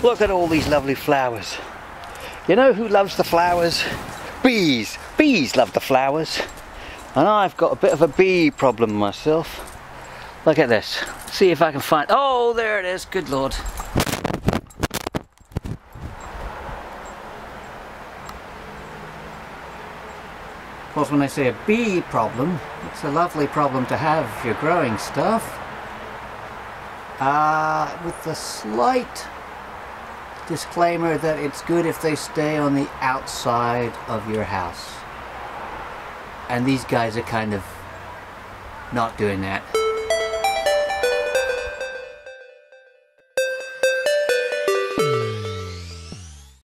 Look at all these lovely flowers. You know who loves the flowers? Bees. Bees love the flowers. And I've got a bit of a bee problem myself. Look at this. See if I can find... Oh, there it is. Good Lord. Of course, when I say a bee problem, it's a lovely problem to have if you're growing stuff. Uh, with the slight disclaimer that it's good if they stay on the outside of your house. And these guys are kind of not doing that.